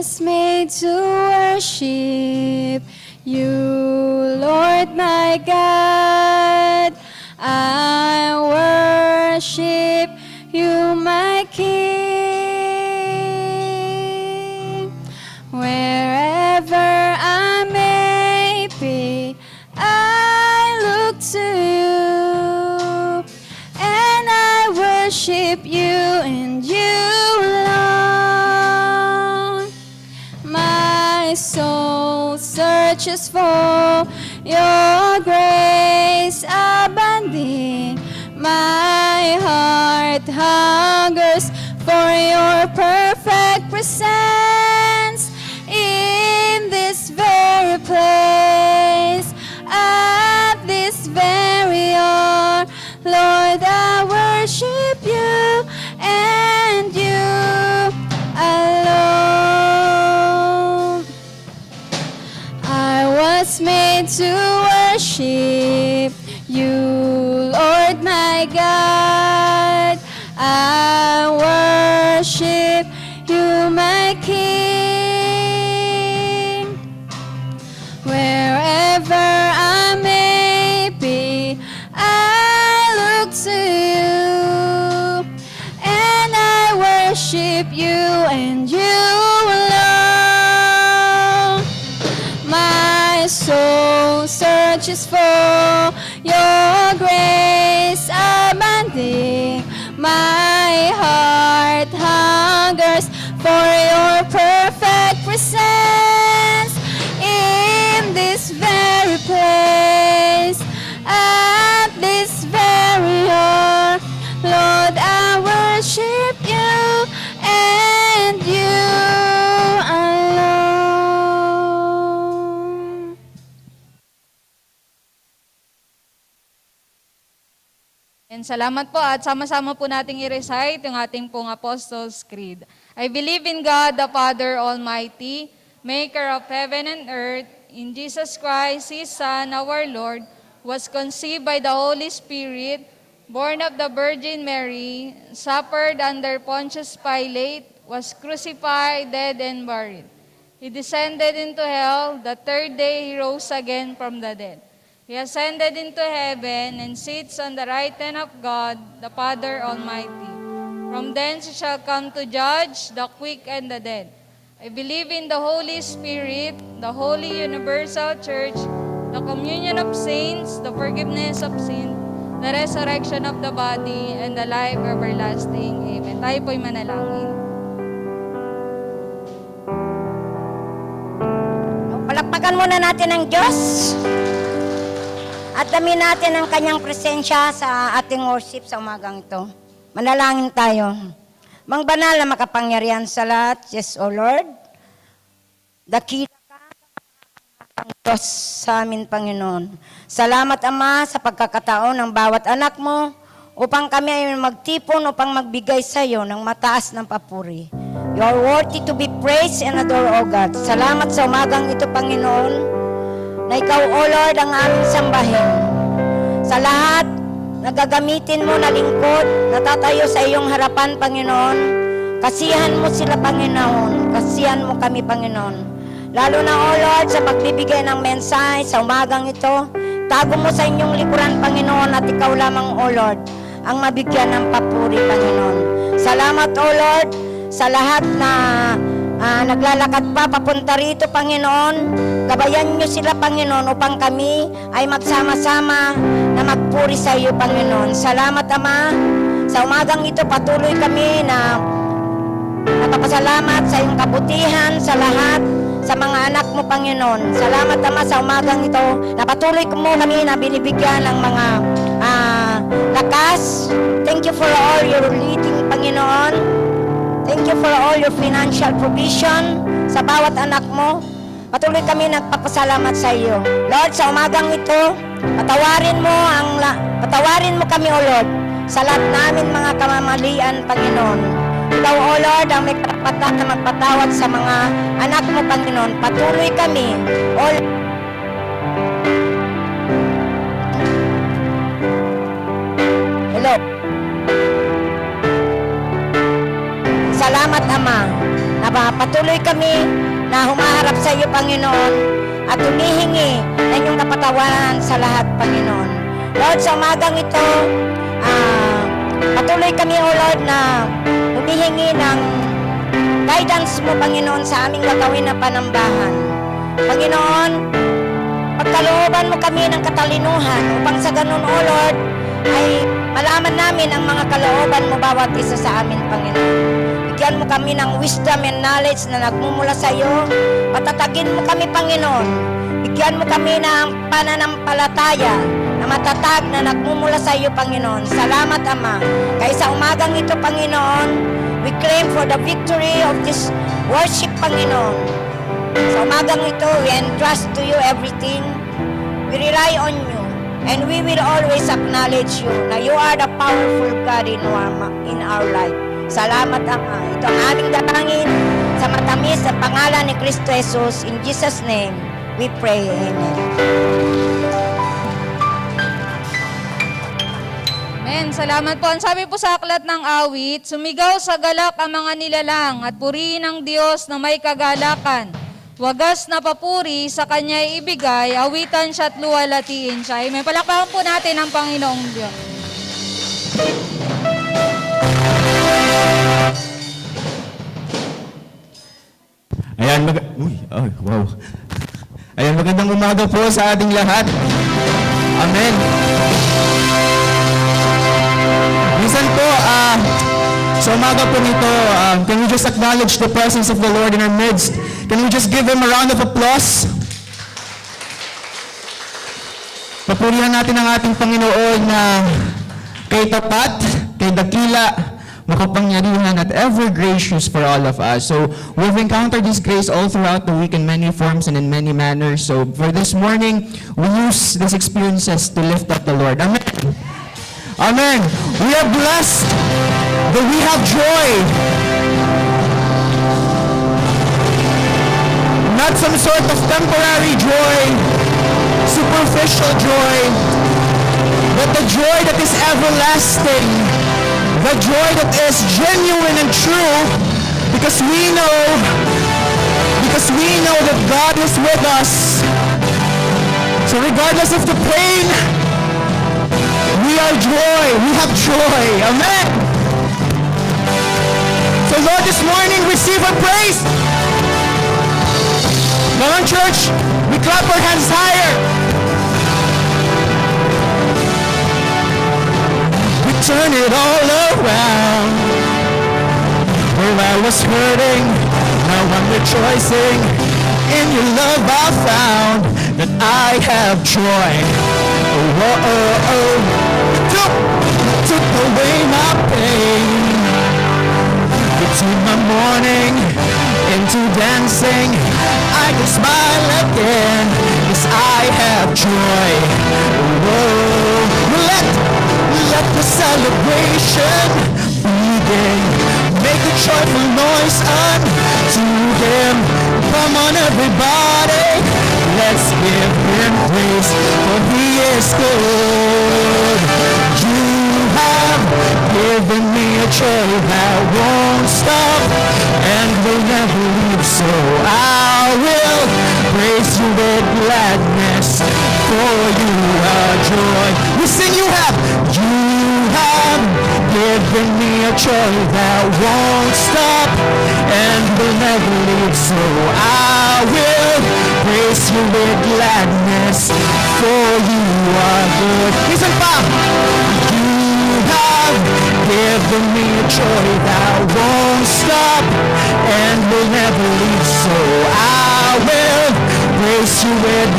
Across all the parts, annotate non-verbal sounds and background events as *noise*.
was made to worship you, Lord my God. I worship you, my searches for your grace abounding. My heart hungers for your perfect presence And salamat po at sama-sama po nating i-recite yung ating pong Apostles' Creed. I believe in God, the Father Almighty, maker of heaven and earth, in Jesus Christ, His Son, our Lord, was conceived by the Holy Spirit, born of the Virgin Mary, suffered under Pontius Pilate, was crucified, dead, and buried. He descended into hell. The third day he rose again from the dead. He ascended into heaven and sits on the right hand of God, the Father Almighty. From thence he shall come to judge the quick and the dead. I believe in the Holy Spirit, the holy universal church, the communion of saints, the forgiveness of sin, the resurrection of the body, and the life everlasting. Amen. Tayo po'y manalangin. Palakpakan muna natin ang Diyos. At damin natin ang kanyang presensya sa ating worship sa umagang ito. Manalangin tayo. Mang banal na makapangyarihan sa lahat, yes, O Lord. Dakila ka ang Diyos sa amin, Panginoon. Salamat, Ama, sa pagkakataon ng bawat anak mo upang kami ay magtipon upang magbigay sa iyo ng mataas ng papuri. You are worthy to be praised and adored, O God. Salamat sa umagang ito, Panginoon, na ikaw, O Lord, ang aming sambahin. Sa lahat, nagagamitin mo na lingkod, natatayo sa iyong harapan, Panginoon. Kasihan mo sila, Panginoon. Kasihan mo kami, Panginoon. Lalo na, O Lord, sa pagbibigay ng mensahe sa umagang ito, tago mo sa inyong likuran, Panginoon, at ikaw lamang, O Lord, ang mabigyan ng papuri, Panginoon. Salamat, O Lord, sa lahat na ah, naglalakad pa papunta rito, Panginoon. Gabayan niyo sila, Panginoon, upang kami ay magsama-sama na magpuri sa iyo, Panginoon. Salamat, Ama. Sa umagang ito, patuloy kami na napapasalamat sa iyong kabutihan sa lahat sa mga anak mo, Panginoon. Salamat, Ama, sa umagang ito. Napatuloy mo kami na binibigyan ng mga ah, lakas. Thank you for all your leading, Panginoon. Thank you for all your financial provision sa bawat anak mo. Patuloy kami nagpapasalamat sa iyo. Lord, sa umagang ito, patawarin mo ang patawarin mo kami, O Lord, sa lahat namin mga kamamalian, Panginoon. Ikaw, O Lord, ang may karapat na magpatawad sa mga anak mo, Panginoon. Patuloy kami, O Lord, Salamat, Ama, na patuloy kami na humaharap sa iyo, Panginoon, at humihingi ng inyong kapatawaran sa lahat, Panginoon. Lord, sa umagang ito, ah, patuloy kami, O Lord, na humihingi ng guidance mo, Panginoon, sa aming gagawin na panambahan. Panginoon, pagkalooban mo kami ng katalinuhan upang sa ganun, O Lord, ay malaman namin ang mga kalooban mo bawat isa sa amin, Panginoon. Bigyan mo kami ng wisdom and knowledge na nagmumula sa iyo. Patatagin mo kami, Panginoon. Bigyan mo kami ng pananampalataya na matatag na nagmumula sa iyo, Panginoon. Salamat, Ama. Kaya sa umagang ito, Panginoon, we claim for the victory of this worship, Panginoon. Sa umagang ito, we entrust to you everything. We rely on you. And we will always acknowledge you na you are the powerful God in our, in our life. Salamat, Ama. Ito ang aming dalangin sa matamis na pangalan ni Kristo Jesus. In Jesus' name, we pray. Amen. Amen. Salamat po. Ang sabi po sa aklat ng awit, sumigaw sa galak ang mga nilalang at purihin ang Diyos na may kagalakan. Wagas na papuri sa kanya ibigay, awitan siya at luwalatiin siya. Amen. Palakpakan po natin ang Panginoong Diyos. Ayan, mag- Uy, oh, wow. Ayan, magandang umaga po sa ating lahat. Amen. Minsan po, ah, sa umaga po nito, um, can we just acknowledge the presence of the Lord in our midst? Can we just give Him a round of applause? Papurihan natin ang ating Panginoon na kay tapat, kay dakila, makapangyarihan at ever gracious for all of us. So we've encountered His grace all throughout the week in many forms and in many manners. So for this morning, we use these experiences to lift up the Lord. Amen. Amen. We are blessed that we have joy. Not some sort of temporary joy, superficial joy, but the joy that is everlasting, the joy that is genuine and true, because we know, because we know that God is with us. So regardless of the pain, we are joy. We have joy. Amen. So Lord, this morning receive our praise. Come on, church. We clap our hands higher. Turn it all around. Where I was hurting, now I'm rejoicing. In your love I found that I have joy. Oh, oh, oh, oh. Took, took away my pain. You turned my mourning into dancing. I can smile again, cause I have joy. Whoa. Let, let the celebration begin. Make a joyful noise unto him. Come on everybody, let's give him praise, for he is good. You have given me a joy that won't stop and will never leave. So I will praise you with gladness, for you are joy. Listen, you have, you given me a joy that won't stop and will never leave. So I will praise you with gladness, for you are good. Listen, pa. You have given me a joy that won't stop and will never leave. So I will praise you with,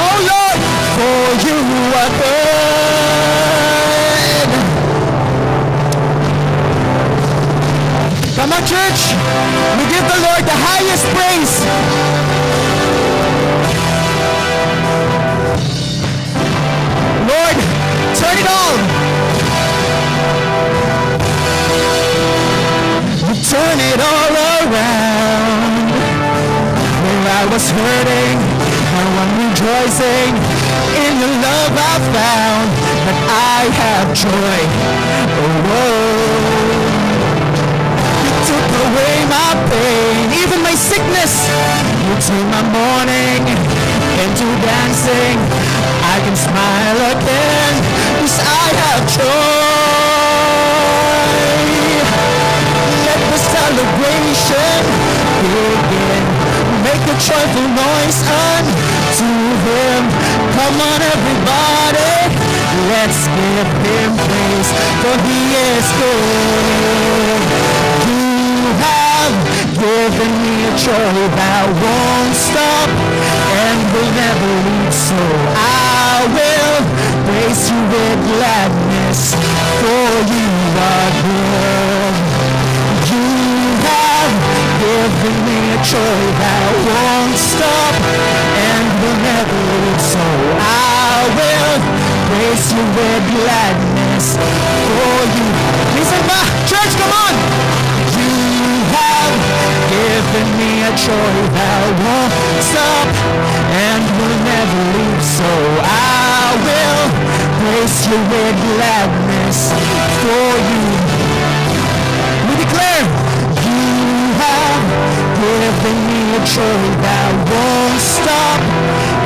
oh Lord, for you are good. Come on, church. We give the Lord the highest praise. Lord, turn it on. You turn it all around. Where I was hurting, now I'm rejoicing. In your love I found that I have joy. Oh, whoa. My pain, even my sickness. You turn my mourning into dancing. I can smile again, cause I have joy. Let the celebration begin. Make a joyful noise unto him. Come on everybody, let's give him praise, for he is good. You have given me a joy that won't stop and will never leave, so I will praise you with gladness, for you are good. You have given me a joy that won't stop and will never leave, so I will praise you with gladness for you. Listen ba? Church, come on! You have given me a joy that won't stop and will never leave, so I will praise you with gladness for you. We declare, you have given me a joy that won't stop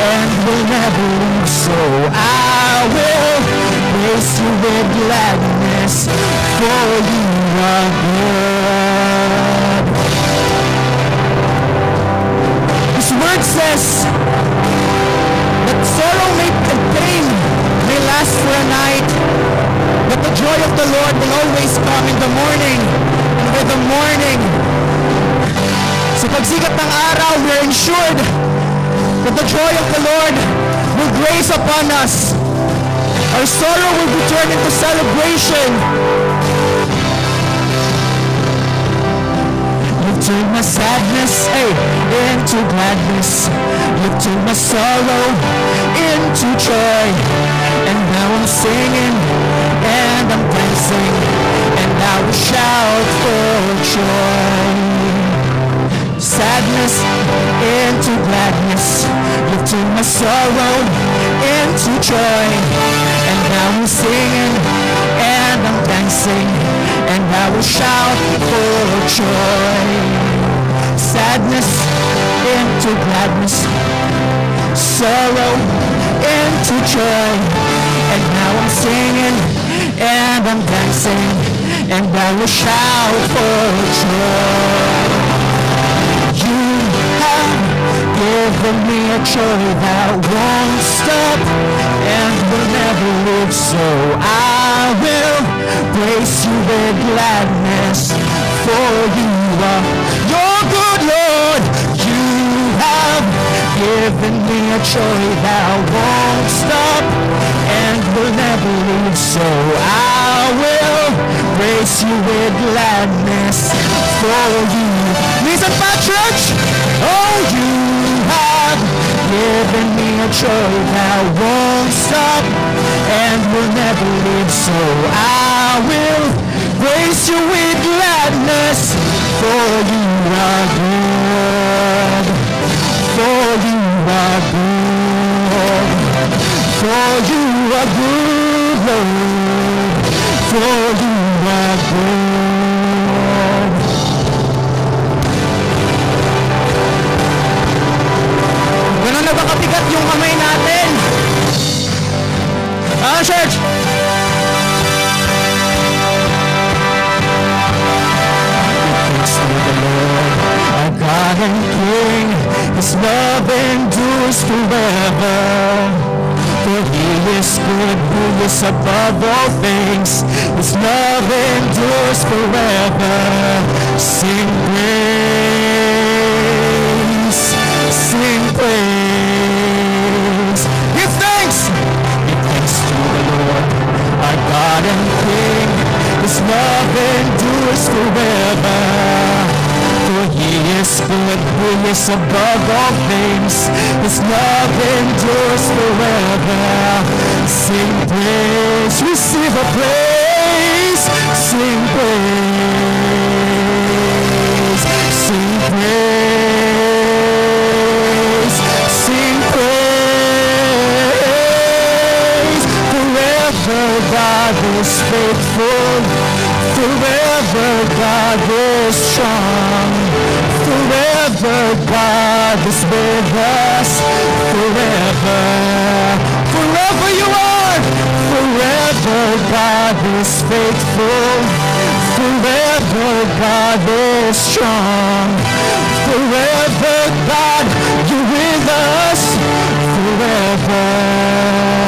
and will never leave, so I will praise you with gladness, for you are good. Word says that sorrow may and pain may last for a night, but the joy of the Lord will always come in the morning. And with the morning, sa pagsikat ng araw, we are ensured that the joy of the Lord will grace upon us. Our sorrow will be turned into celebration. Turned my sadness hey, into gladness. You've my sorrow into joy. And now I'm singing and I'm dancing and I will shout for joy sadness into gladness. Turned my sorrow into joy. And now I'm singing and I'm dancing and I will shout for joy. Sadness into gladness. Sorrow into joy. And now I'm singing and I'm dancing and I will shout for joy. You have given me a joy that won't stop and will never leave, so I will praise you with gladness, for you are your good Lord. You have given me a joy that won't stop and will never leave, so I will praise you with gladness, for you Listen pa, church! Oh, you have given me a joy that won't stop and will never leave, so I will praise you with gladness, for you are good, for you are good, for you are good, Lord, for you are good. Ganun na ba kabigat yung kamay natin? Ah, Lord, our God and King. His love endures forever. For He is good, who is above all things. His love endures forever. Sing praise, and King. His love endures forever. For He is good, who is above all things. His love endures forever. Sing praise, receive a praise, sing praise, Forever God is faithful, forever God is strong. Forever God is with us. Forever. Forever you are. Forever God is faithful. Forever God is strong. Forever God, you're with us. Forever.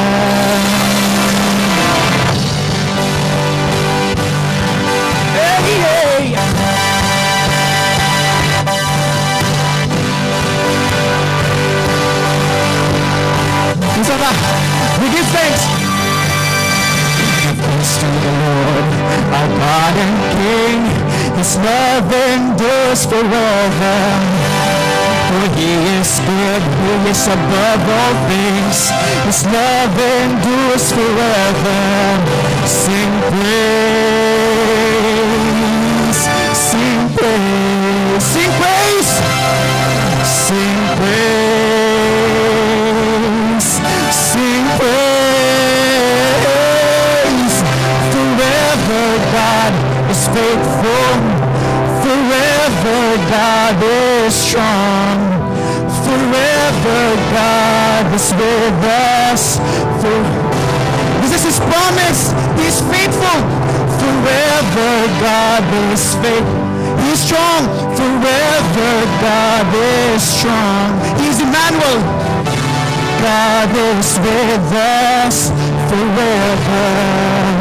Pa. We give thanks. Thanks to the Lord, our God and King. His love endures forever. For he is good, he is above all things. His love endures forever. Sing is faithful. He is strong. Forever God is strong. He's Emmanuel. God is with us forever.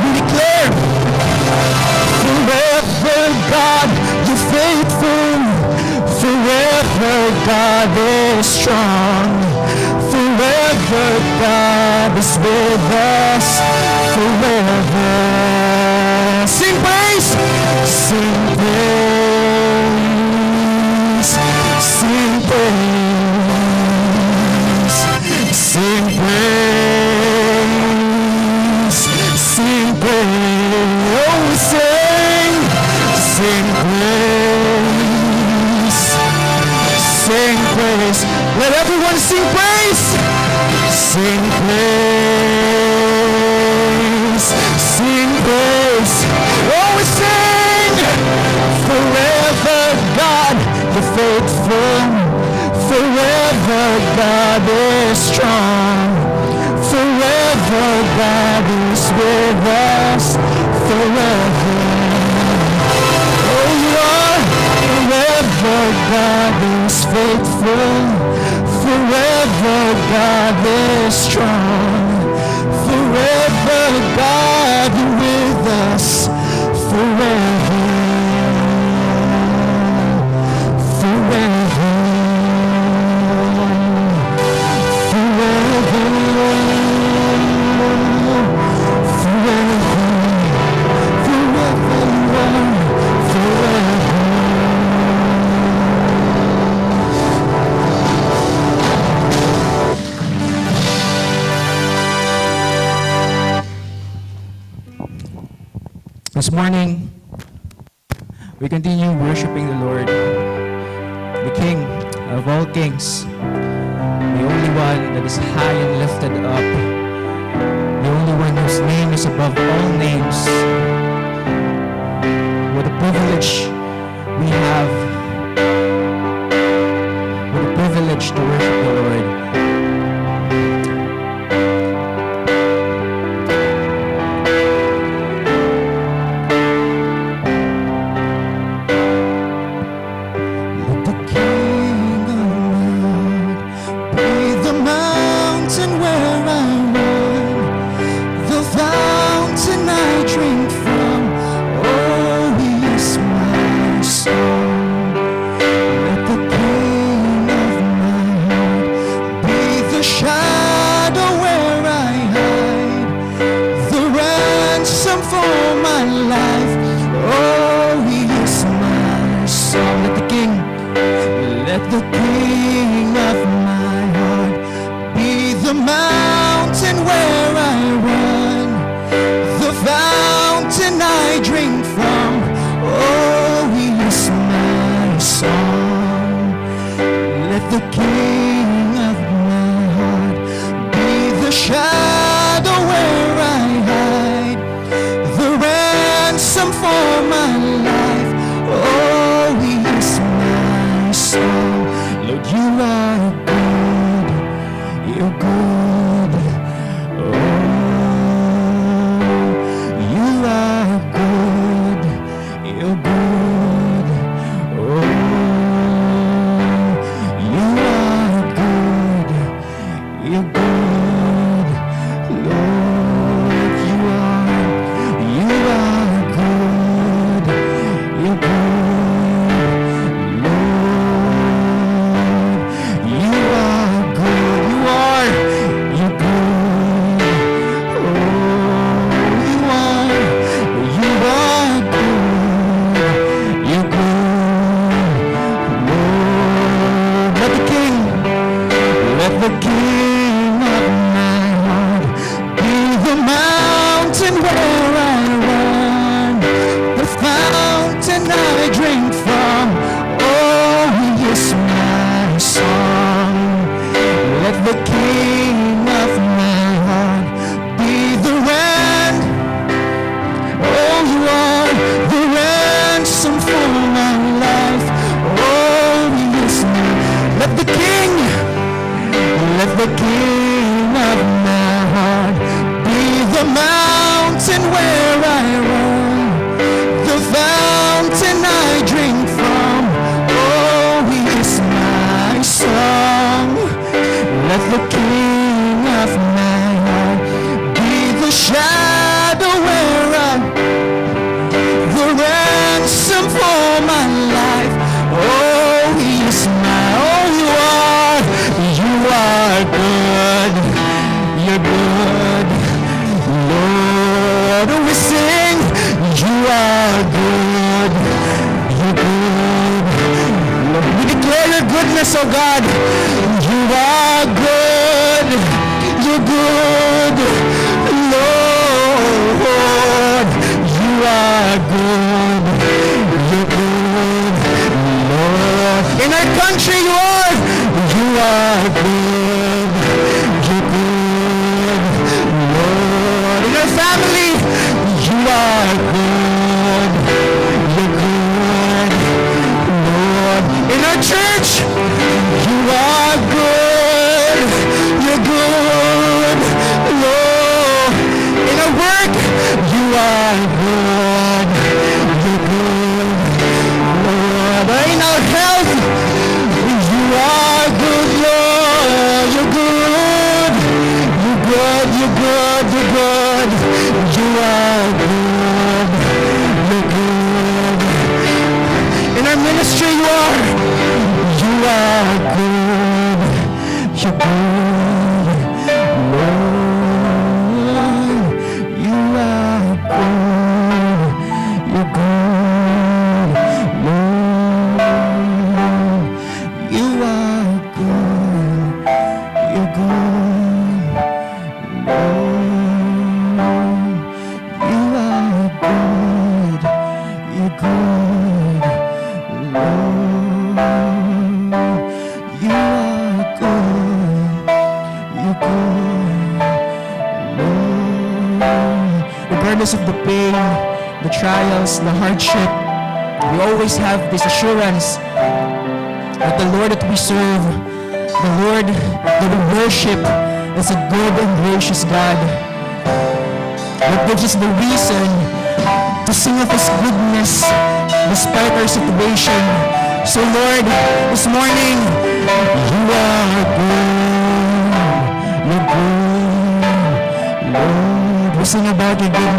We declare forever God, you're faithful. Forever God is strong. Forever God is with us forever. Sing praise. Let everyone sing praise. Sing Forever. Oh, forever, God is faithful. Forever, God is strong. Continue worshiping the Lord, the King of all kings, the only one that is high and lifted up, the only one whose name is above all names. What a privilege we have, good So Lord, this morning, you are good, you're good, Lord. We sing about your goodness.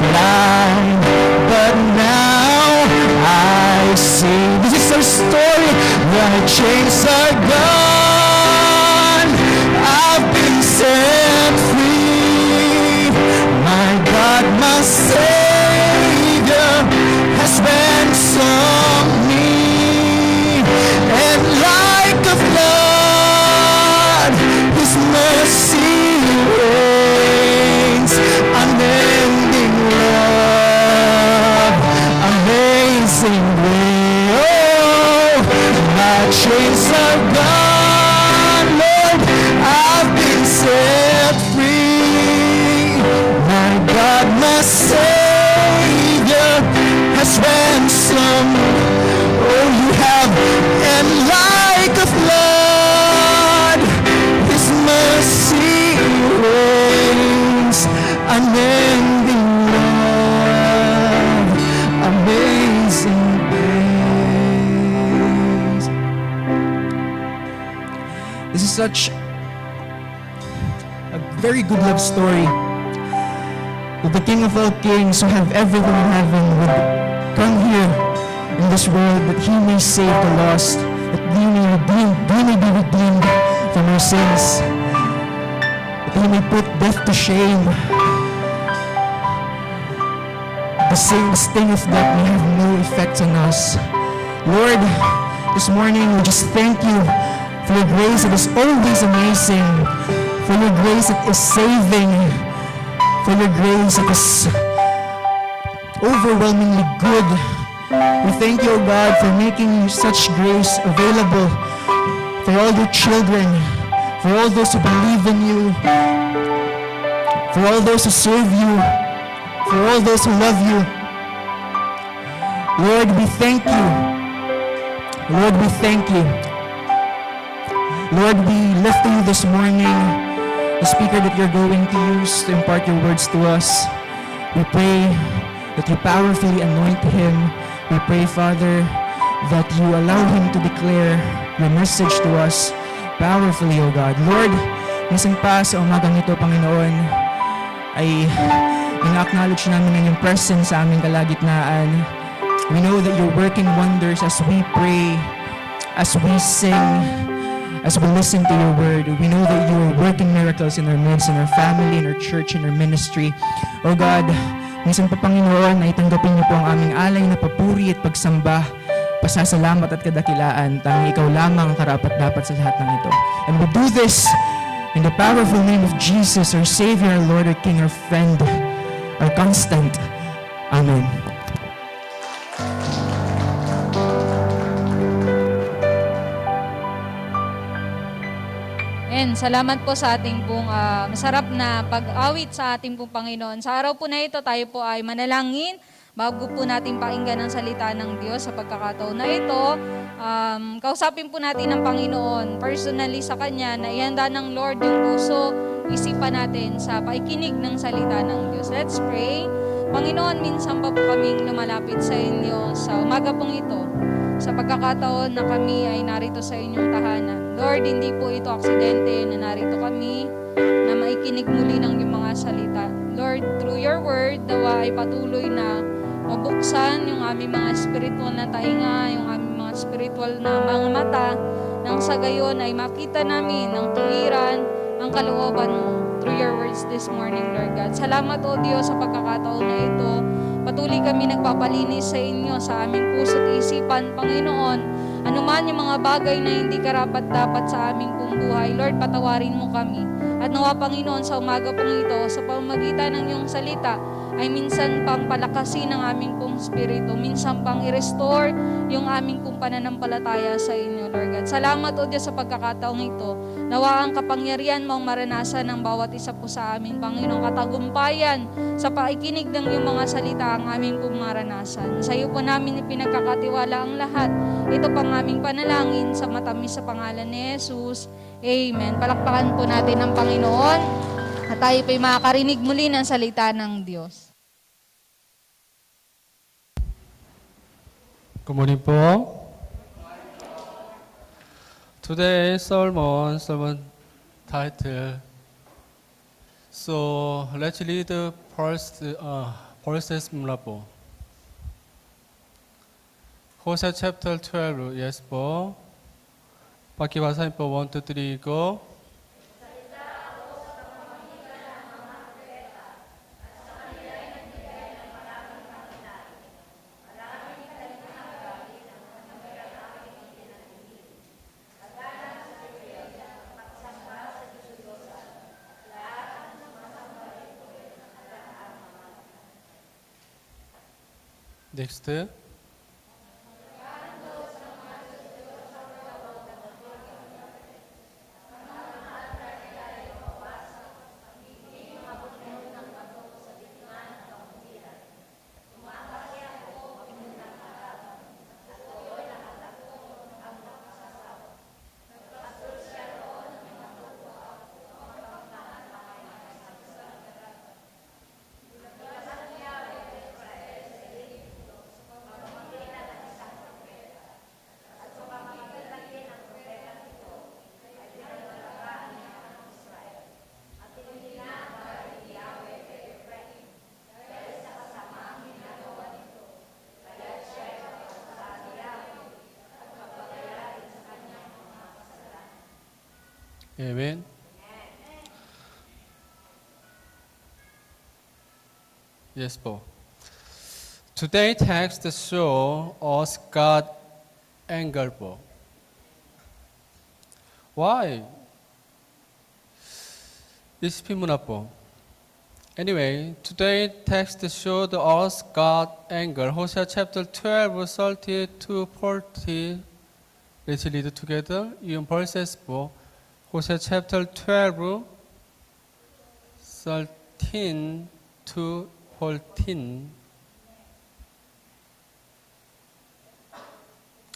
Blind, but now I see. This is our story. The chains very good love story. That the King of all kings who have everything in heaven would come here in this world that he may save the lost, that we may, redeem, we may be redeemed from our sins, that he may put death to shame. The same sting of death may have no effect on us. Lord, this morning we just thank you for your grace that is always amazing, for your grace that is saving, for your grace that is overwhelmingly good. We thank you, God, for making such grace available for all your children, for all those who believe in you, for all those who serve you, for all those who love you. Lord, we thank you. Lord, we thank you. Lord, we lift you this morning the speaker that you're going to use to impart your words to us. We pray that you powerfully anoint him. We pray, Father, that you allow him to declare your message to us powerfully, O God. Lord, minsan pa sa umagang ito, Panginoon, ay ina-acknowledge namin ang iyong presence sa aming kalagitnaan. We know that you're working wonders as we pray, as we sing, as we listen to your word. We know that you are working miracles in our midst, in our family, in our church, in our ministry. O God, minsan pa Panginoon ay niyo po ang aming alay na papuri at pagsamba, pasasalamat at kadakilaan. Tanging ikaw lamang ang karapat dapat sa lahat ng ito. And we do this in the powerful name of Jesus, our Savior, our Lord, our King, our friend, our constant. Amen. Salamat po sa ating pong ah, masarap na pag-awit sa ating pong Panginoon. Sa araw po na ito, tayo po ay manalangin bago po natin pakinggan ang salita ng Diyos sa pagkakataon na ito. Um, kausapin po natin ang Panginoon personally sa Kanya na ihanda ng Lord yung puso, isipan natin sa paikinig ng salita ng Diyos. Let's pray. Panginoon, minsan pa po kaming lumalapit sa inyo sa umaga pong ito sa pagkakataon na kami ay narito sa inyong tahanan. Lord, hindi po ito aksidente na narito kami na maikinig muli ng iyong mga salita. Lord, through your word, nawa ay patuloy na mabuksan yung aming mga spiritual na tainga, yung aming mga spiritual na mga mata, nang sa gayon ay makita namin ang tuwiran, ang kalooban mo through your words this morning, Lord God. Salamat o Diyos sa pagkakataon na ito. Patuloy kami nagpapalinis sa inyo, sa aming puso't isipan, Panginoon. Anuman yung mga bagay na hindi karapat-dapat sa aming pong buhay, Lord, patawarin mo kami. At nawa, Panginoon, sa umaga pong ito, sa pamagitan ng iyong salita, ay minsan pang palakasin ang aming pong spirito, minsan pang i-restore yung aming pong pananampalataya sa inyo, Lord God. Salamat, O Diyos, sa pagkakataong ito. Nawa ang kapangyarihan mong maranasan ng bawat isa po sa amin, Panginoong katagumpayan sa paikinig ng iyong mga salita ang aming pong maranasan. Sa iyo po namin ipinagkakatiwala ang lahat. Ito pang aming panalangin sa matamis sa pangalan ni Jesus. Amen. Palakpakan po natin ang Panginoon at tayo po'y makakarinig muli ng salita ng Diyos. Good morning po. Today's sermon, sermon title. So let's read the first uh, verses mula po. Hosea chapter 12, yes po. 바퀴 바사님 po 1, 2, 3, go. Next. Amen. Yes, Paul. Today text show us God anger Paul. Why? This Pimunapo. Anyway, today text showed us God anger. Hosea chapter 12, 30 to 40. Let's read together in verses 4. Hosea chapter 12, 13 to 14.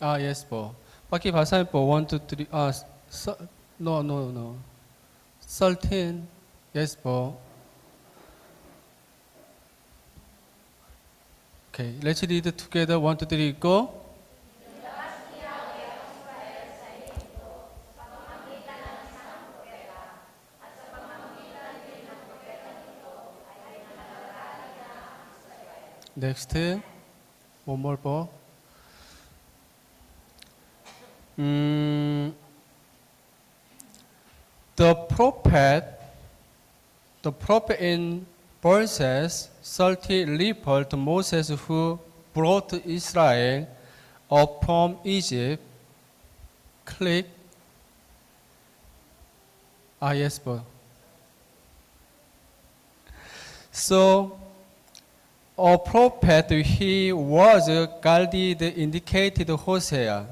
Ah, yes po. Paki basahin po. 1, 2, 3. Ah, so, no, no, no. 13. Yes po. Okay, let's read together. 1, 2, 3, go. Next, one more po. Mm, the prophet, the prophet in verses 30 referred to Moses who brought Israel up from Egypt. Click. Ah, yes, po. So, a prophet, he was guarded, indicated Hosea.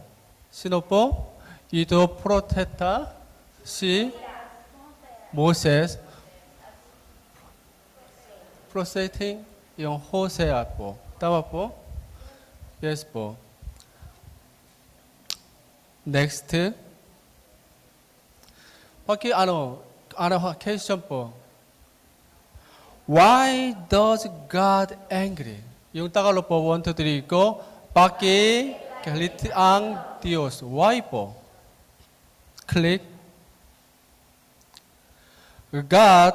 Sino po? Ito proteta si Moses prostrating yung Hosea po. Tama po? Yes po. Next. Paki ano, ano question po. Why does God angry? Yung Tagalog po, 1, 2, 3 ko. Paki galit ang Diyos. Why po? Click. God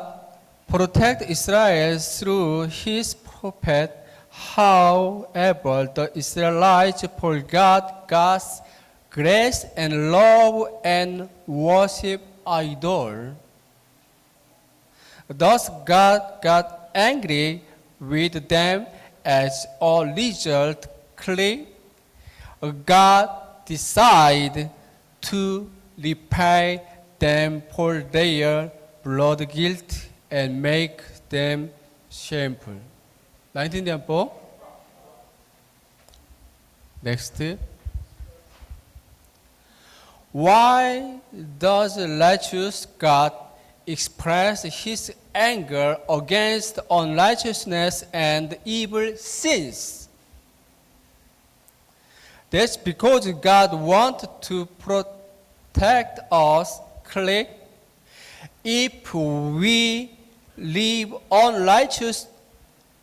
protect Israel through his prophet. However, the Israelites forgot God's grace and love and worship idol. Thus God got angry with them as a result, clean. God decided to repay them for their blood guilt and make them shameful. 1904. Next. Why does righteous God express his anger against unrighteousness and evil sins? That's because God wants to protect us. Click. If we live unrighteous,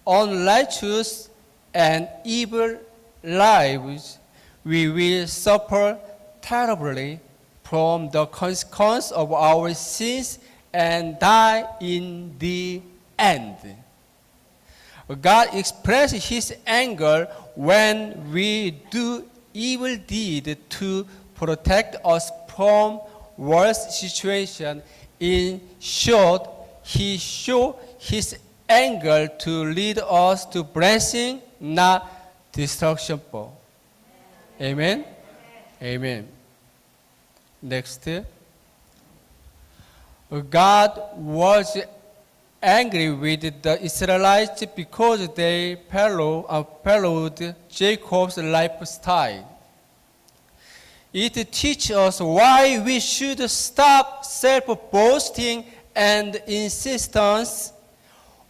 unrighteous and evil lives, we will suffer terribly from the consequence of our sins and die in the end. God expresses his anger when we do evil deed to protect us from worse situation. In short, he showed his anger to lead us to blessing, not destruction. Amen. Amen. Next. God was angry with the Israelites because they followed, uh, followed Jacob's lifestyle. It teaches us why we should stop self-boasting and insistence.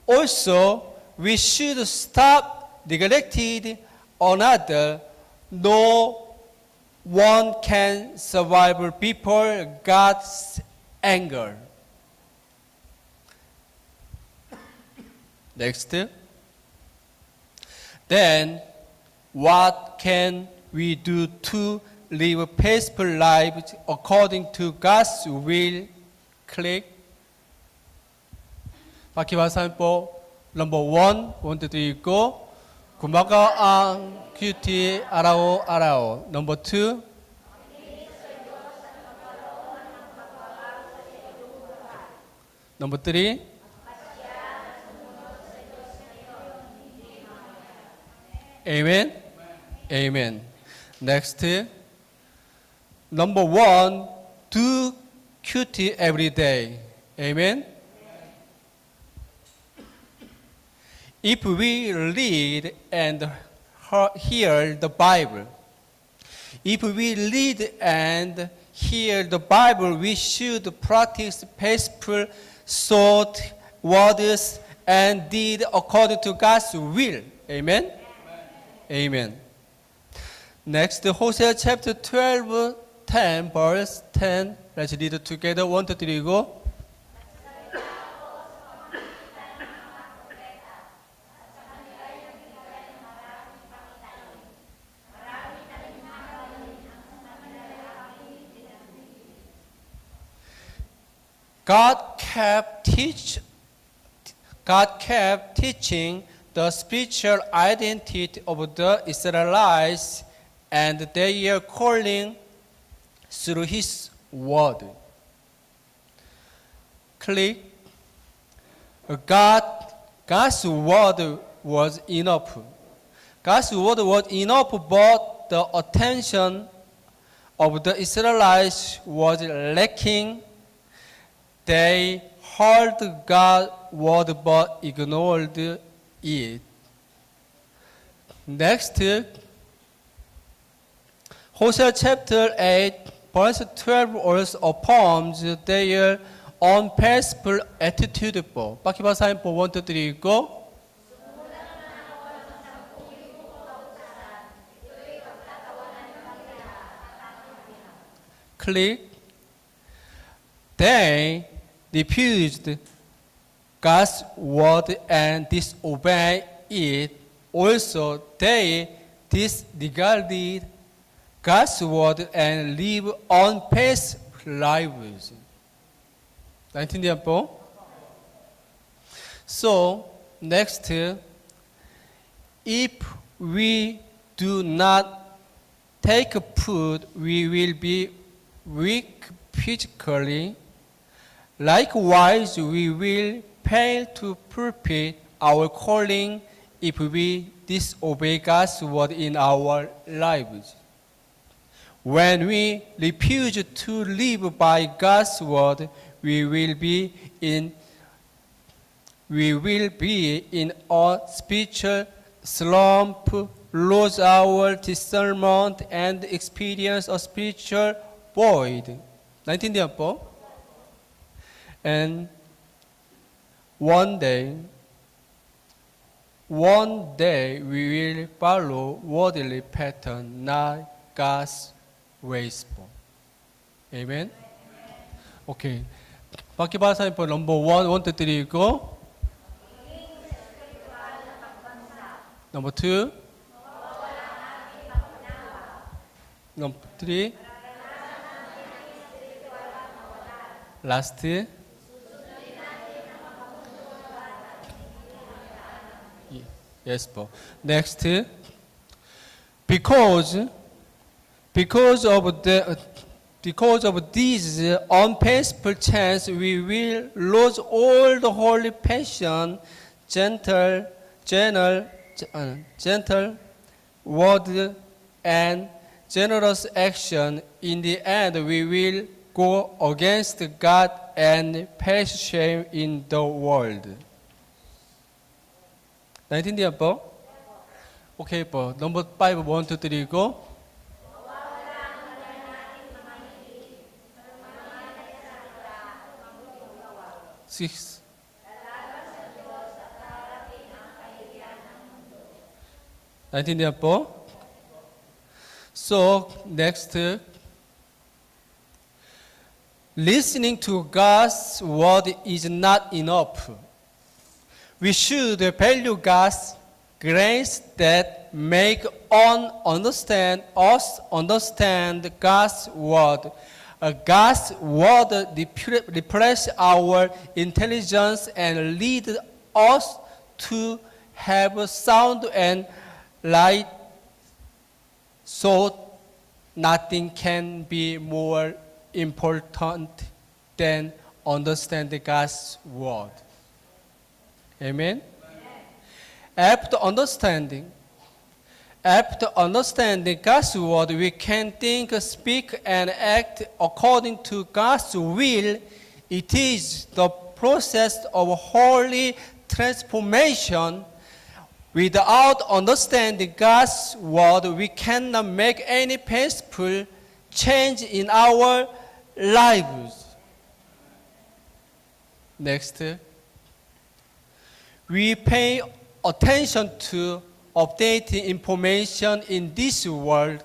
Also, we should stop neglecting another. No one can survive before God's anger. Next. Then, what can we do to live peaceful lives according to God's will? Click. Pakibasahin po, number one, one, two, three, go. Kumbaga ang QT araw-araw. Number two, number three, Amen. Amen. Next. Number one, do QT every day. Amen. If we read and hear the Bible, if we read and hear the Bible, we should practice peaceful thought, words, and deed according to God's will. Amen. Amen. Next, Hosea chapter 12, 10, verse 10. Let's read it together. One, two, three, go. God kept teach, God kept teaching the spiritual identity of the Israelites and their calling through His word. Click. God, God's word was enough. God's word was enough, but the attention of the Israelites was lacking. They heard God's word but ignored it. Next, Hosea chapter 8, verse 12 also affirms their unfaithful attitude po. Pakibasahin po 1, 2, 3, go. Click. They refused God's word and disobey it, also they disregarded God's word and live on past lives. 나 entendeu um So, next, if we do not take food, we will be weak physically. Likewise, we will fail to fulfill our calling if we disobey God's word in our lives. When we refuse to live by God's word, we will be in we will be in a spiritual slump, lose our discernment, and experience a spiritual void. 나인틴디안 po? And One day, one day we will follow worldly pattern, not God's ways. Amen. 오케이. Okay. 바퀴 발사이퍼 넘버 원, 원투 쓰리 있고 넘버 투 넘버 쓰리 라스트 Yes, po. Next. Because, because of the, because of these unfaithful chance, we will lose all the holy passion, gentle, gentle, uh, gentle word, and generous action. In the end, we will go against God and face shame in the world. Nineteen, dear pô? Ok, pô. Number five, one, two, three, go. Six. Está entendida, pô? So, next. Uh, listening to God's word is not enough. We should value God's grace that make on understand us understand God's word. Uh, God's word replace our intelligence and lead us to have sound and light. So nothing can be more important than understand God's word. Amen. After understanding, after understanding God's word, we can think, speak, and act according to God's will. It is the process of holy transformation. Without understanding God's word, we cannot make any peaceful change in our lives. Next. We pay attention to updating information in this world.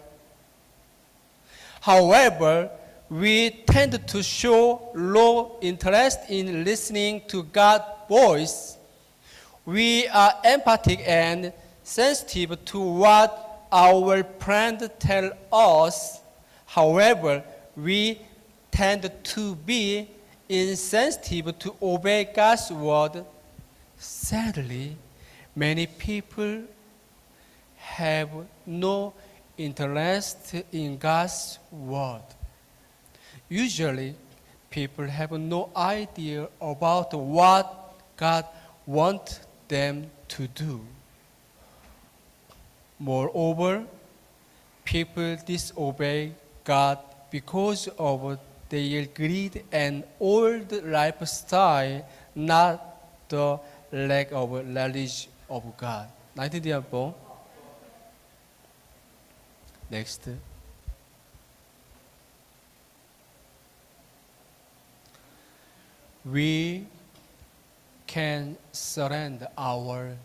However, we tend to show low interest in listening to God's voice. We are empathic and sensitive to what our friends tell us. However, we tend to be insensitive to obey God's word. Sadly, many people have no interest in God's word. Usually, people have no idea about what God wants them to do. Moreover, people disobey God because of their greed and old lifestyle, not the lack of knowledge of God. 19th example. Next. We can surrender our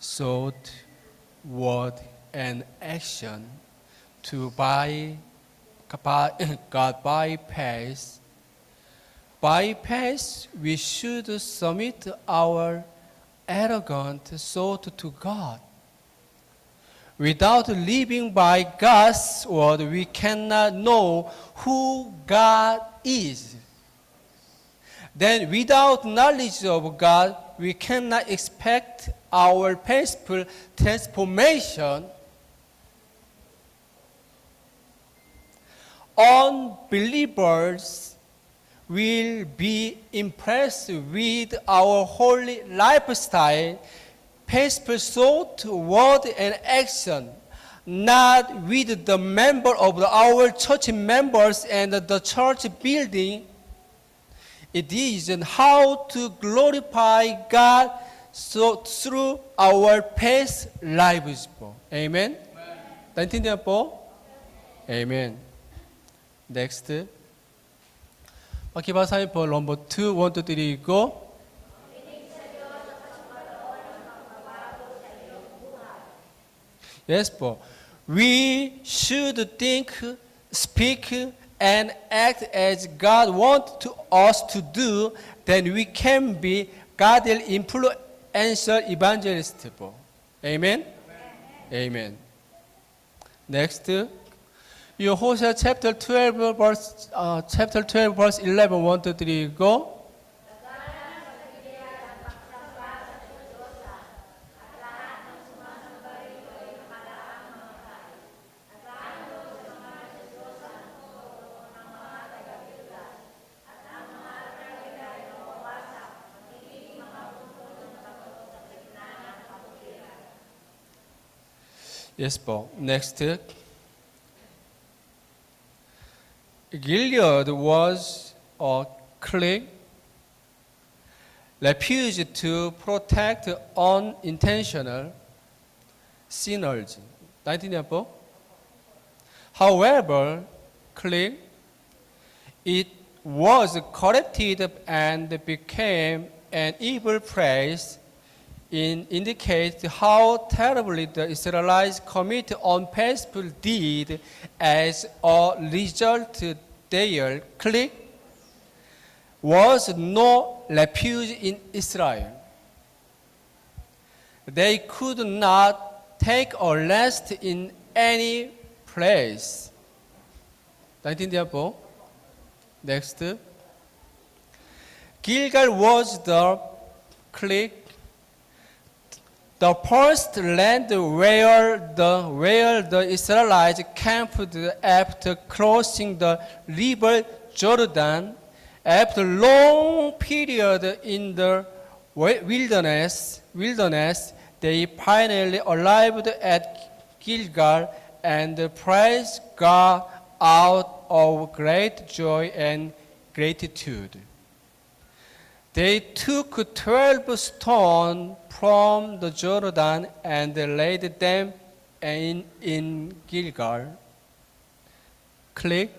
thought, word, and action to by, by *coughs* God bypass. Bypass, we should submit our arrogant thought to God. Without living by God's word, we cannot know who God is. Then, without knowledge of God, we cannot expect our peaceful transformation. Unbelievers will be impressed with our holy lifestyle, peaceful thought, word, and action, not with the member of our church members and the church building. It is how to glorify God so through our past lives. Amen? Po? Amen. Next. Pakibasahin po number 2, 1, 2, 3, go. Yes po. We should think, speak, and act as God wants to us to do, then we can be godly influential evangelists po. Amen? Amen. Next. You Hosea chapter 12 verse uh, chapter 12 verse 11 1 to 3 go. Yes, po. Next. Gilead was a clique refuge to protect unintentional sinners. 19년 po. However, clique it was corrupted and became an evil place indicates how terribly the Israelites committed unpassable deed as a result their clique was no refuge in Israel. They could not take a rest in any place. 19. Next. Gilgal was the clique the first land where the, where the Israelites camped after crossing the river Jordan, after a long period in the wilderness, wilderness, they finally arrived at Gilgal and praised God out of great joy and gratitude. They took 12 stones from the Jordan and laid them in, in Gilgal. Click.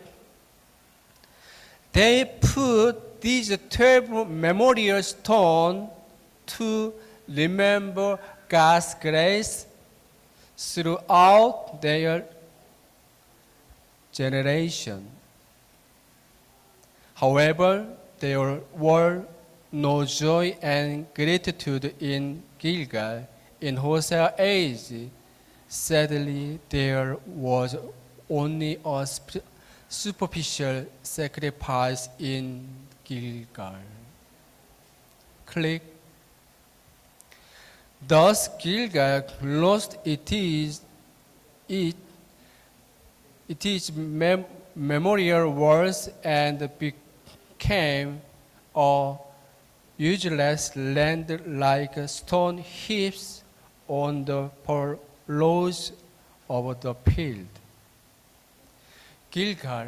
They put these 12 memorial stones to remember God's grace throughout their generation. However, there were no joy and gratitude in Gilgal. In Hosea age, sadly, there was only a superficial sacrifice in Gilgal. Click. Thus, Gilgal lost it is it it is mem- memorial words and became a useless land like stone heaps on the furrows of the field. Gilgal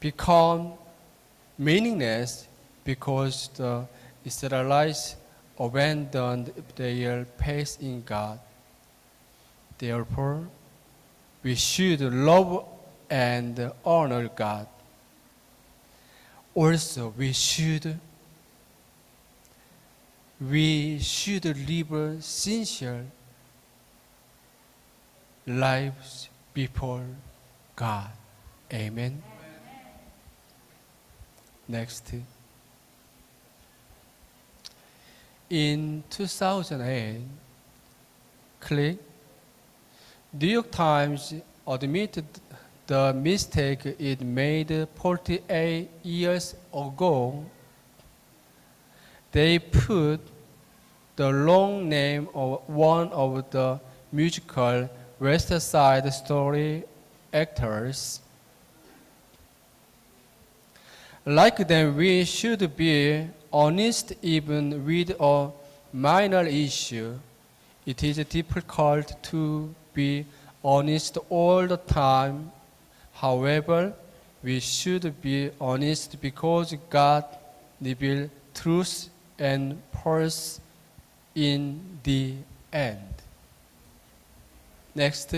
become meaningless because the Israelites abandoned their faith in God. Therefore, we should love and honor God also we should we should live sincere lives before God. Amen. Next. In 2008, click. New York Times admitted the mistake it made 48 years ago. They put the long name of one of the musical West Side Story actors. Like them, we should be honest even with a minor issue. It is difficult to be honest all the time. However, we should be honest because God reveals truth and peace in the end. Next.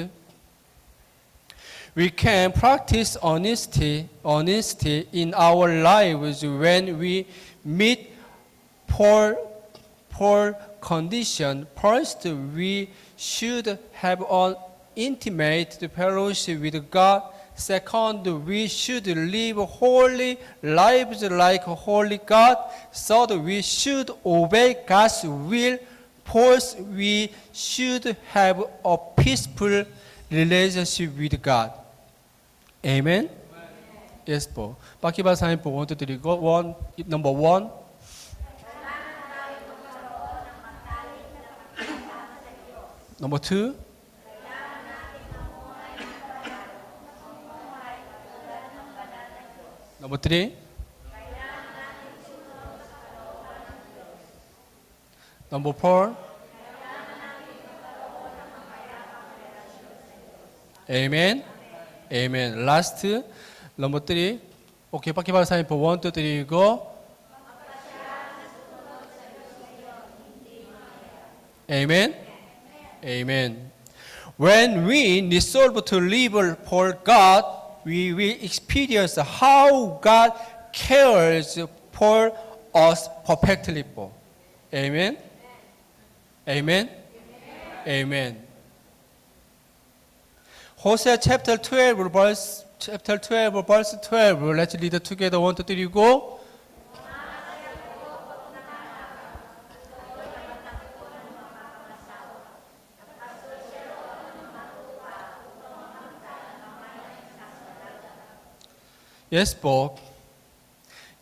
We can practice honesty, honesty in our lives when we meet poor, poor condition. First, we should have an intimate fellowship with God. Second, we should live holy lives like holy God. Third, we should obey God's will. Fourth, we should have a peaceful relationship with God. Amen. Yes po. Pakibasahin po 1, 2, 3, go. One, number one. Number two. Number three. Number four. Amen. Amen. Last, number three. Okay, pakibasahin po. One, two, three, go. Amen. Amen. When we resolve to live for God, we will experience how God cares for us perfectly. po. Amen. Amen. Amen. Hosea chapter 12, verse chapter 12, verse 12. Let's read together it together. One, two, three, go. Yes, Bob.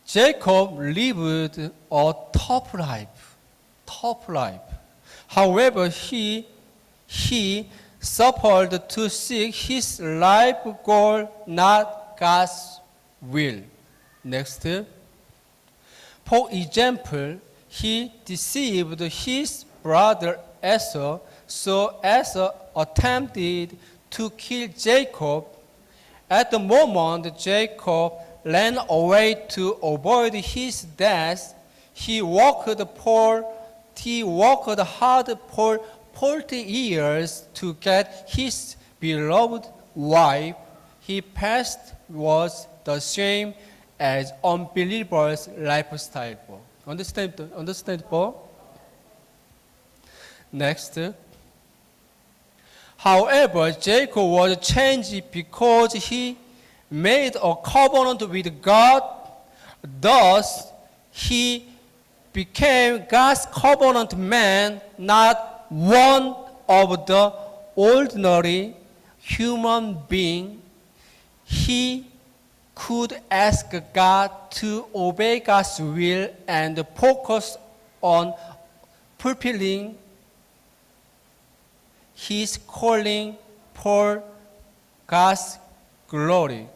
Jacob lived a tough life, tough life. However, he he suffered to seek his life goal, not God's will. Next. For example, he deceived his brother Esau, so Esau attempted to kill Jacob. At the moment Jacob ran away to avoid his death, he worked for he worked hard for 40 years to get his beloved wife. His past was the same as unbelievers' lifestyle. Understand? Understandable? Next. However, Jacob was changed because he made a covenant with God. Thus, he became God's covenant man, not one of the ordinary human being. He could ask God to obey God's will and focus on fulfilling his calling for God's glory.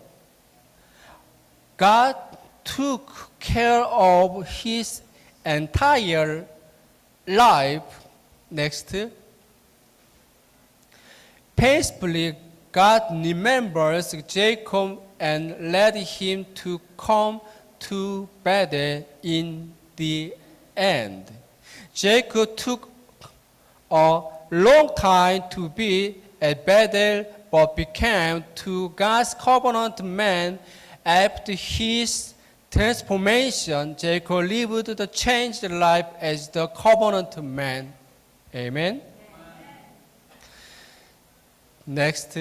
God took care of his entire life. Next. Faithfully, God remembers Jacob and led him to come to Bethel in the end. Jacob took a long time to be at Bethel, but became to God's covenant man after his transformation, Jacob lived the changed life as the covenant man. Amen. Next,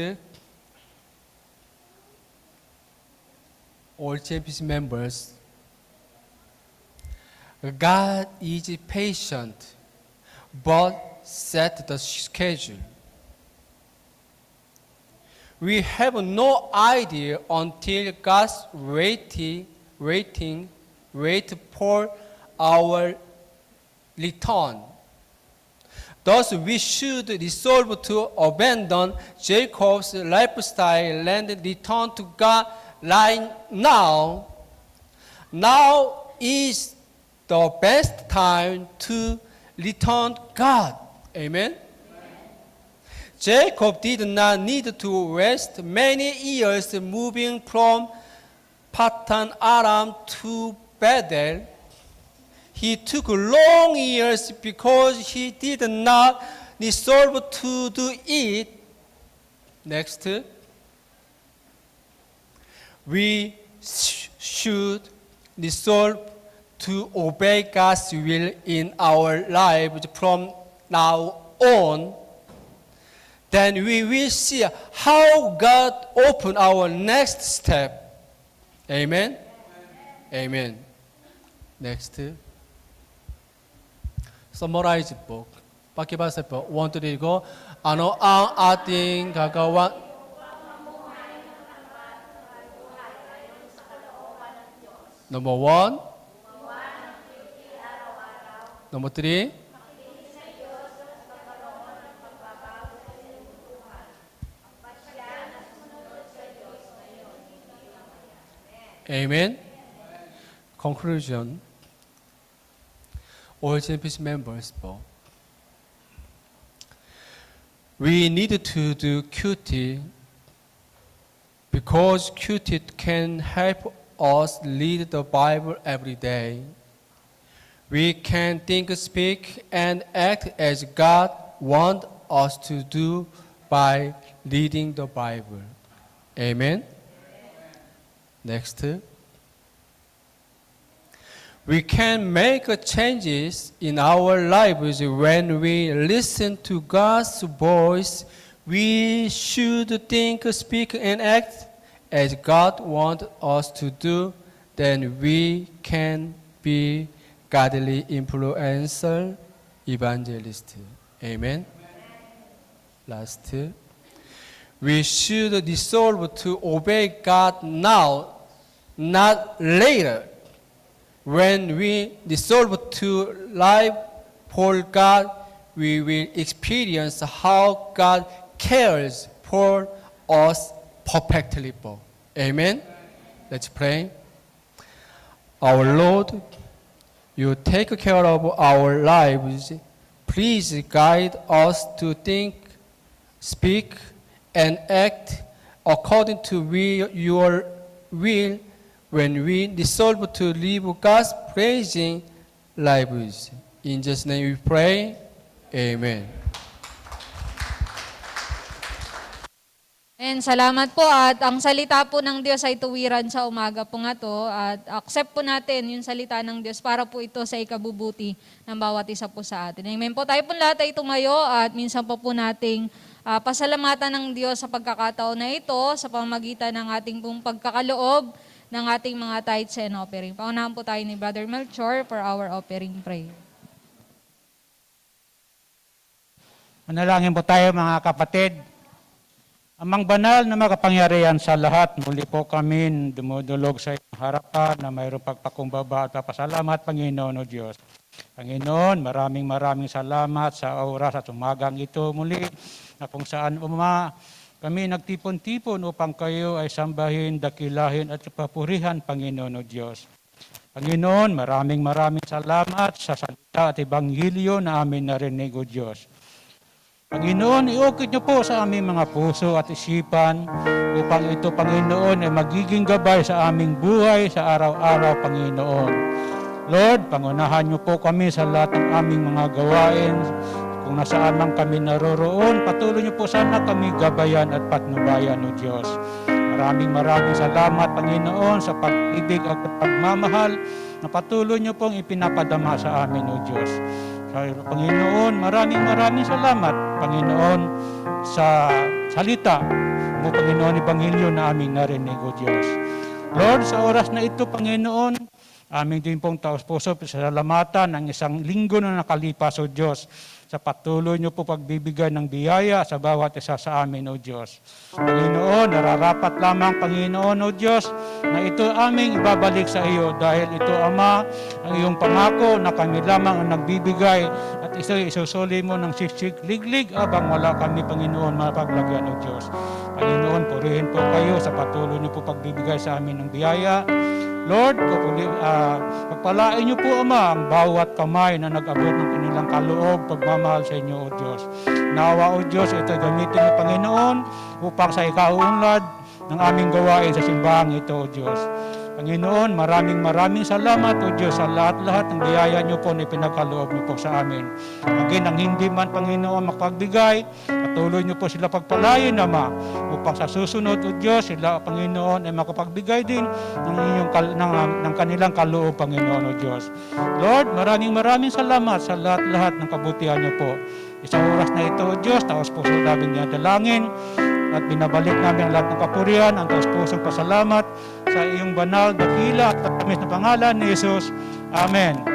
all JPC members. God is patient, but set the schedule. We have no idea until God's waiting, waiting, wait for our return. Thus, we should resolve to abandon Jacob's lifestyle and return to God right now. Now is the best time to return God. Amen. Jacob did not need to waste many years moving from Paddan Aram to Bethel. He took long years because he did not resolve to do it. Next. We sh- should resolve to obey God's will in our lives from now on then we will see how God open our next step. Amen? Amen. Next. Summarize book. Ano ang ating gagawa? Number one. Number three. Amen. Conclusion. All JPC members, we need to do QT because QT can help us read the Bible every day. We can think, speak, and act as God wants us to do by reading the Bible. Amen. Next. We can make changes in our lives when we listen to God's voice. We should think, speak, and act as God wants us to do. Then we can be godly influencer, evangelist. Amen. Last. We should resolve to obey God now, not later. When we resolve to live for God, we will experience how God cares for us perfectly. Amen. Let's pray. Our Lord, you take care of our lives. Please guide us to think, speak, and act according to we, your will when we resolve to live God's praising lives. In Jesus' name we pray. Amen. And salamat po at ang salita po ng Diyos ay tuwiran sa umaga po nga to at accept po natin yung salita ng Diyos para po ito sa ikabubuti ng bawat isa po sa atin. Amen po. Tayo po lahat ay tumayo at minsan po po nating uh, pasalamatan ng Diyos sa pagkakataon na ito sa pamagitan ng ating pong pagkakaloob ng ating mga tithes and offering. Paunahan po tayo ni Brother Melchor for our offering prayer. Manalangin po tayo mga kapatid. Amang banal na makapangyarihan sa lahat, muli po kami dumudulog sa harapan na mayroong pagpakumbaba at papasalamat, Panginoon o Diyos. Panginoon, maraming maraming salamat sa oras at umagang ito muli na kung saan umama kami nagtipon-tipon upang kayo ay sambahin, dakilahin at papurihan, Panginoon o Diyos. Panginoon, maraming maraming salamat sa salita at ebanghelyo na amin narinig o Diyos. Panginoon, iukit niyo po sa aming mga puso at isipan upang ito, Panginoon, ay magiging gabay sa aming buhay sa araw-araw, Panginoon. Lord, pangunahan niyo po kami sa lahat ng aming mga gawain. Kung nasaan man kami naroroon, patuloy niyo po sana kami gabayan at patnubayan, O Diyos. Maraming maraming salamat, Panginoon, sa pag-ibig at pagmamahal na patuloy niyo pong ipinapadama sa amin, O Diyos. Sa Panginoon, maraming maraming salamat, Panginoon, sa salita mo, Panginoon, Ebanghelyo na aming narinig, O Diyos. Lord, sa oras na ito, Panginoon, aming din pong taos puso sa salamatan ng isang linggo na nakalipas, O Diyos sa patuloy niyo po pagbibigay ng biyaya sa bawat isa sa amin, O Diyos. Panginoon, nararapat lamang, Panginoon, O Diyos, na ito aming ibabalik sa iyo dahil ito, Ama, ang iyong pangako na kami lamang ang nagbibigay at isa isusuli mo ng siksik liglig abang wala kami, Panginoon, mapaglagyan, O Diyos. Panginoon, purihin po kayo sa patuloy niyo po pagbibigay sa amin ng biyaya. Lord, uh, pagpalain niyo po, Ama, ang bawat kamay na nag-abot ng kanilang kaloob, pagmamahal sa inyo, O Diyos. Nawa, O Diyos, ito gamitin ng Panginoon upang sa ikaunlad ng aming gawain sa simbahan ito, O Diyos. Panginoon, maraming maraming salamat o Diyos sa lahat-lahat ng biyaya niyo po na pinagkaloob niyo po sa amin. Maging ang hindi man, Panginoon, makapagbigay, patuloy niyo po sila pagpalayin, Ama, upang sa susunod o Diyos, sila, Panginoon, ay makapagbigay din ng, inyong, ng, ng kanilang kaloob, Panginoon o Diyos. Lord, maraming maraming salamat sa lahat-lahat ng kabutihan niyo po. Isang oras na ito, O Diyos, taos po sa namin niya dalangin at binabalik namin ang lahat ng kapurihan, ang taos pusong pasalamat sa iyong banal, dakila at tamis na pangalan ni Jesus. Amen.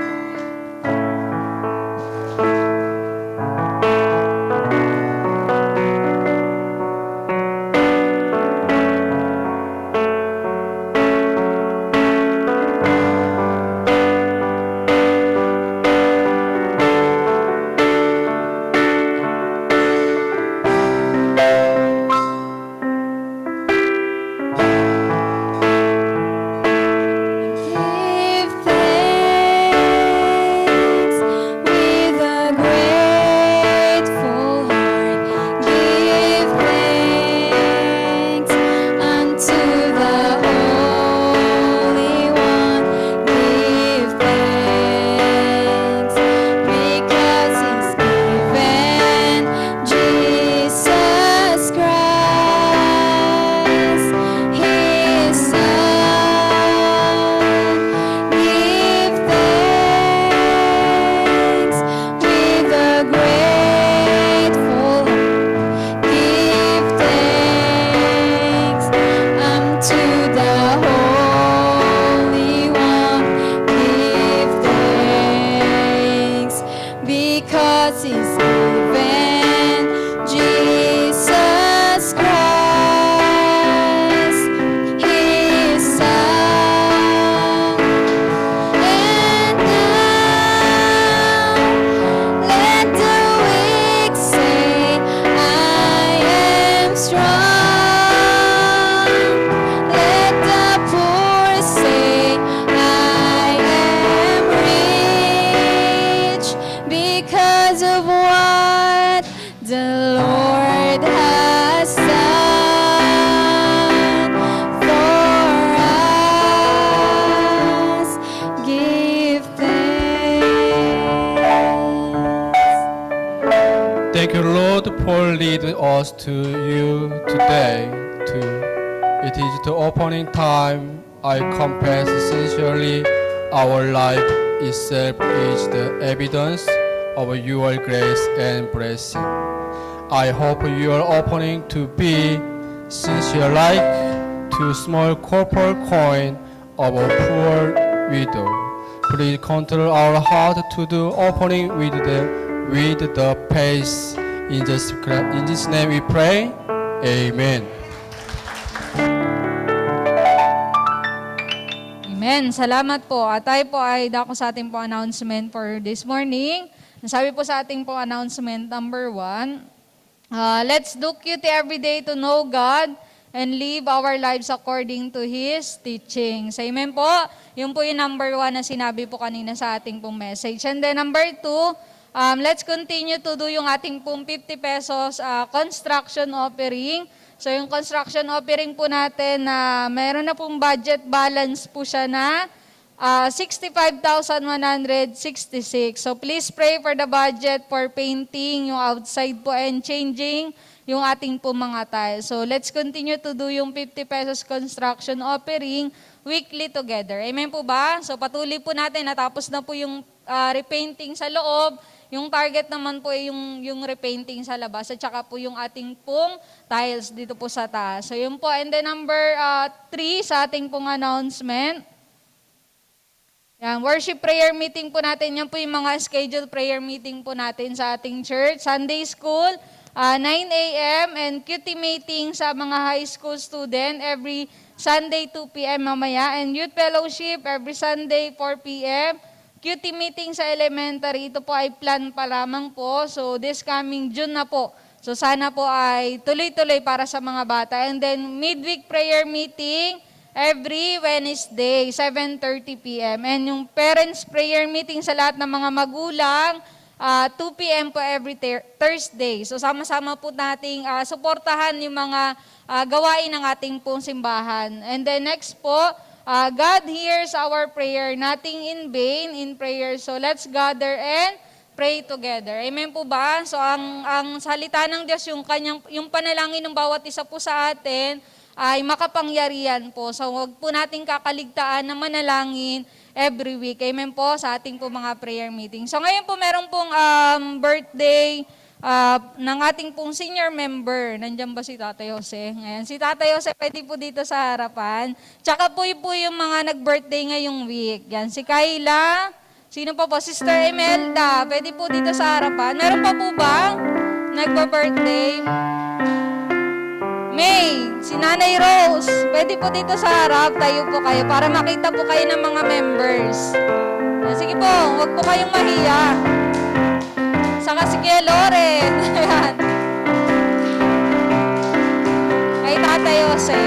Leading us to you today. To it is the opening time. I confess sincerely, our life itself is the evidence of your grace and blessing. I hope your opening to be sincere like to small copper coin of a poor widow. Please control our heart to the opening with the with the pace. In Jesus, in Jesus name we pray. Amen. Amen. Salamat po. At tayo po ay dako sa ating po announcement for this morning. Sabi po sa ating po announcement number one, uh, let's do duty every day to know God and live our lives according to His teachings. Amen po. Yung po yung number one na sinabi po kanina sa ating pong message. And then number two, um, let's continue to do yung ating pong 50 pesos uh, construction offering. So yung construction offering po natin na meron na pong budget balance po siya na ah, 65,166. So please pray for the budget for painting, yung outside po and changing yung ating po mga tiles. So let's continue to do yung 50 pesos construction offering weekly together. Amen po ba? So patuloy po natin, natapos na po yung ah, repainting sa loob. Yung target naman po ay yung, yung repainting sa labas at saka po yung ating pong tiles dito po sa taas. So yun po. And then number ah, three sa ating pong announcement. Yan, worship prayer meeting po natin. Yan po yung mga scheduled prayer meeting po natin sa ating church. Sunday school, ah, 9 a.m. and QT meeting sa mga high school student every Sunday 2 p.m. mamaya. And youth fellowship every Sunday 4 p.m. QT meeting sa elementary, ito po ay plan pa lamang po. So this coming June na po. So sana po ay tuloy-tuloy para sa mga bata. And then midweek prayer meeting every Wednesday, 7.30 p.m. And yung parents prayer meeting sa lahat ng mga magulang, ah, 2 p.m. po every Thursday. So sama-sama po nating ah, suportahan yung mga ah, gawain ng ating pong simbahan. And then next po, ah, God hears our prayer, nothing in vain in prayer. So let's gather and pray together. Amen po ba? So ang ang salita ng Diyos yung kanyang yung panalangin ng bawat isa po sa atin ay makapangyarihan po. So wag po nating kakaligtaan na manalangin every week. Amen po sa ating po mga prayer meeting. So ngayon po meron pong um, birthday ah, ng ating pong senior member. Nandiyan ba si Tatay Jose? Ngayon, si Tatay Jose pwede po dito sa harapan. Tsaka po po yung mga nag-birthday ngayong week. Yan, si Kayla, Sino pa po? Sister Imelda. Pwede po dito sa harapan. Meron pa po ba? Nagpa-birthday. May, si Nanay Rose. Pwede po dito sa harap. Tayo po kayo para makita po kayo ng mga members. Sige po, huwag po kayong mahiya. Saka si Kuya Loren. *laughs* Ayan. Kay Tatay Jose.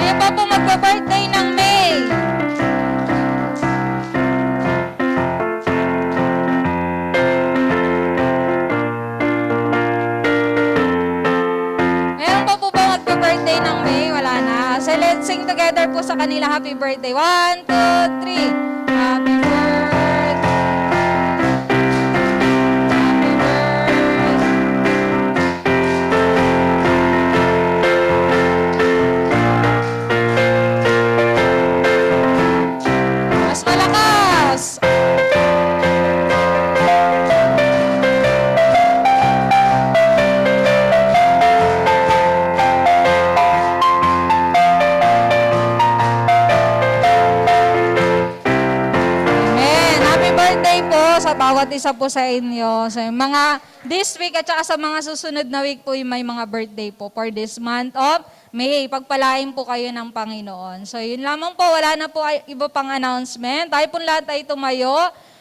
Ngayon pa po magpa-birthday sing together po sa kanila happy birthday. One, two, three. Isa po sa inyo. Sa mga this week at saka sa mga susunod na week po yung may mga birthday po for this month of May. Pagpalain po kayo ng Panginoon. So yun lamang po. Wala na po iba pang announcement. Tayo po lahat ay tumayo.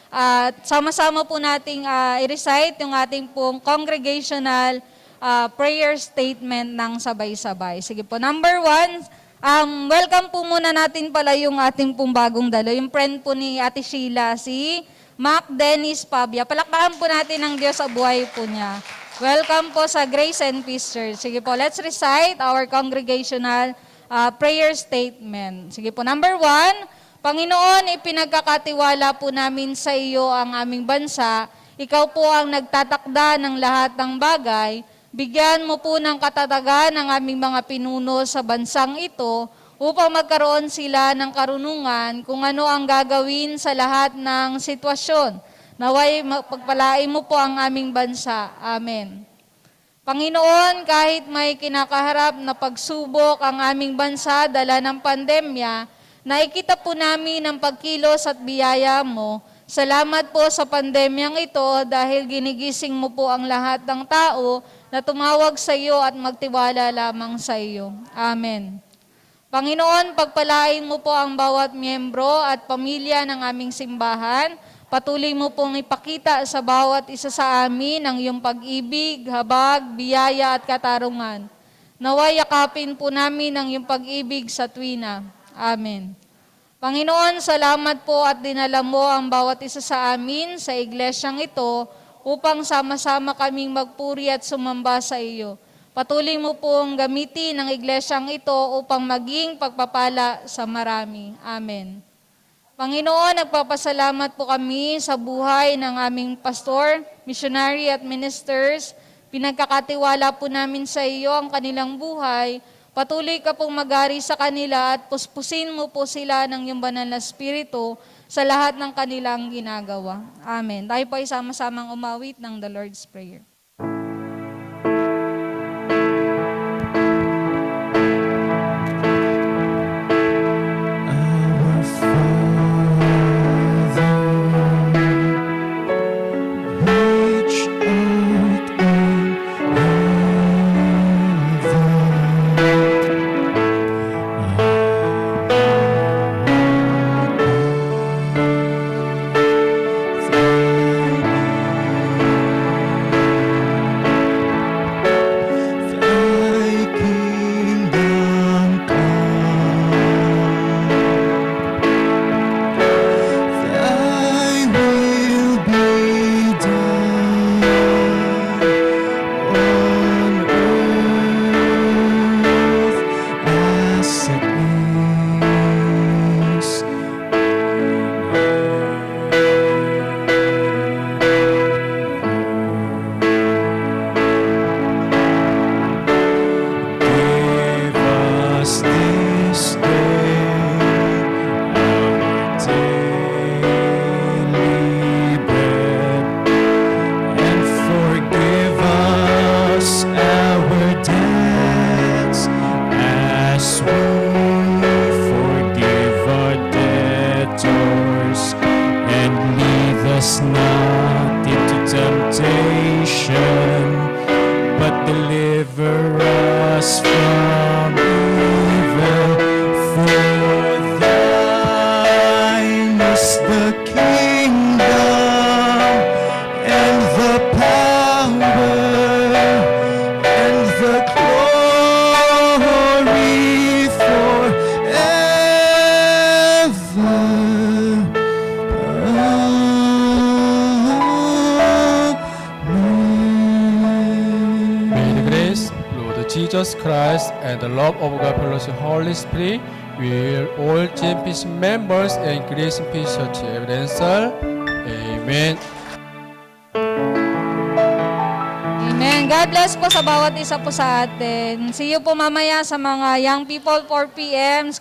At sama-sama po nating ah, i-recite yung ating pong congregational ah, prayer statement ng sabay-sabay. Sige po. Number one, Um, welcome po muna natin pala yung ating pong bagong dalo, yung friend po ni Ate Sheila, si Mac Dennis Pabia. Palakpakan po natin ng Diyos sa buhay po niya. Welcome po sa Grace and Peace Church. Sige po, let's recite our congregational uh, prayer statement. Sige po, number one, Panginoon, ipinagkakatiwala po namin sa iyo ang aming bansa. Ikaw po ang nagtatakda ng lahat ng bagay. Bigyan mo po ng katatagan ang aming mga pinuno sa bansang ito upang magkaroon sila ng karunungan kung ano ang gagawin sa lahat ng sitwasyon. Naway pagpalain mo po ang aming bansa. Amen. Panginoon, kahit may kinakaharap na pagsubok ang aming bansa dala ng pandemya, nakikita po namin ang pagkilos at biyaya mo. Salamat po sa pandemyang ito dahil ginigising mo po ang lahat ng tao na tumawag sa iyo at magtiwala lamang sa iyo. Amen. Panginoon, pagpalain mo po ang bawat miyembro at pamilya ng aming simbahan. Patuloy mo pong ipakita sa bawat isa sa amin ang iyong pag-ibig, habag, biyaya at katarungan. Naway yakapin po namin ang iyong pag-ibig sa tuwina. Amen. Panginoon, salamat po at dinala mo ang bawat isa sa amin sa iglesyang ito upang sama-sama kaming magpuri at sumamba sa iyo. Patuloy mo pong gamitin ang iglesyang ito upang maging pagpapala sa marami. Amen. Panginoon, nagpapasalamat po kami sa buhay ng aming pastor, missionary at ministers. Pinagkakatiwala po namin sa iyo ang kanilang buhay. Patuloy ka pong magari sa kanila at puspusin mo po sila ng iyong banal na spirito sa lahat ng kanilang ginagawa. Amen. Tayo po ay sama-samang umawit ng the Lord's Prayer. Holy Spirit, all GMPC members and Grace Peace Church evidence. Amen. Amen. God bless po sa bawat isa po sa atin. See you po mamaya sa mga young people 4 p.m.